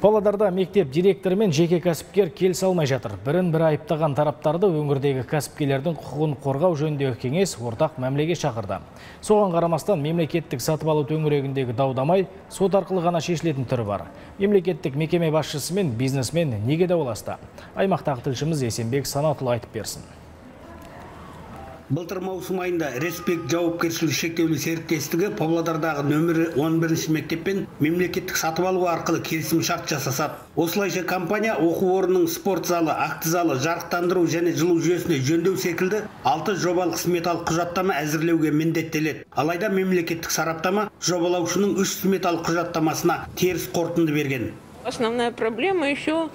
Павлодарда мектеп директоры мен жеке кәсіпкер келісе алмай жатыр. Бірін бірі айыптаған тараптарды өңірдегі кәсіпкерлердің құқығын қорғау жөніндегі кеңес ортақ мәмілеге шақырды. Соған қарамастан мемлекеттік сатып алу төңірегіндегі даудамай сот арқылы ғана шешілетін түрі бар. Мемлекеттік мекеме басшысы мен бизнесмен неге дауласты? Аймақтағы тілшіміз Есенбек Санатұлы айтып берсін. Былтыр маусым айында Респект жауапкершілігі шектеулі серіктестігі Павлодардағы нөмірі 11 мектеппен мемлекеттік сатып алу арқылы келісім шарт жасасады. Осылайша компания оқу орнының спорт залы, акт залы, жарықтандыру және жылу жүйесіне жөндеу секілді алты жобалық сметалық құжаттама әзірлеуге міндеттеледі. Алайда мемлекеттік сараптама жобалаушының үш сметалық құжаттамасына теріс қорытынды берген. Основная проблема еще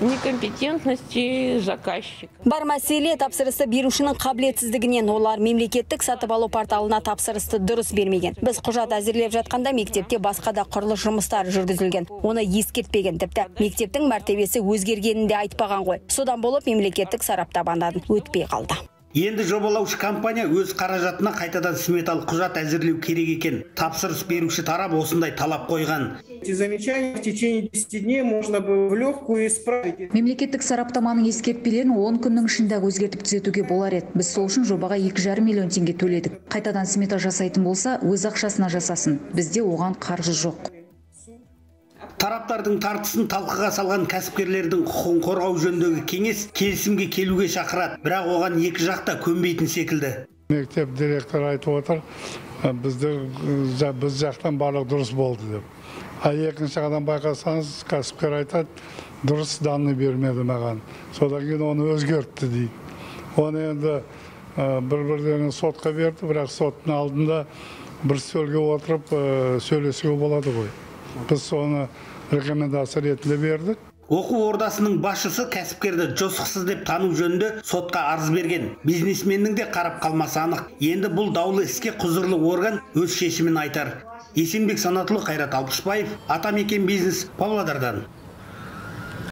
некомпетентности заказчика. Бар мәселе тапсырысты берушінің қабілетсіздігінен олар мемлекеттік сатып алу порталына тапсырысты дұрыс бермеген. Біз құжат әзірлеп жатқанда мектепте басқа да құрылыс жұмыстары жүргізілген. Оны ескертпеген тіпті мектептің мәртебесі өзгергенін де айтпаған ғой. Содан болып мемлекеттік сараптамадан өтпей қалды. Енді жобалаушы компания өз қаражатына қайтадан сметалық құжат әзірлеу керек екен. Тапсырыс беруші тарап осындай талап қойған. Эти замечания в течение 10 дней можно бы в легкую исправить. Мемлекеттік сараптаманың ескертпелерін 10 күннің ішінде өзгертіп түзетуге болар еді. Біз сол үшін жобаға 2,5 миллион теңге төледік. Қайтадан смета жасайтын болса, өз ақшасына жасасын. Бізде оған қаржы жоқ. Тараптардың тартысын талқыға салған кәсіпкерлердің құқығын қорғау жөніндегі кеңес келісімге келуге шақырады, бірақ оған екі жақта көнбейтін секілді. Мектеп директоры айтып отыр, бізді біз жақтан барлық дұрыс болды деп. А екінші жағынан байқасаңыз, кәсіпкер айтады, дұрыс данный бермеді маған. Содан кейін оны өзгертті дейді. Оны енді бір-бірден сотқа берді, бірақ соттың алдында бір стөлге отырып сөйлесуге болады ғой. Біз соны рекомендация ретінде бердік. Оқу ордасының басшысы кәсіпкерді жосықсыз деп тану жөнінде сотқа арыз берген. Бизнесменнің де қарап қалмасы анық. Енді бұл даулы іске құзырлы орган өз шешімін айтар. Есенбек Санатұлы Қайрат Алпысбаев, Атамекен бизнес Павлодардан.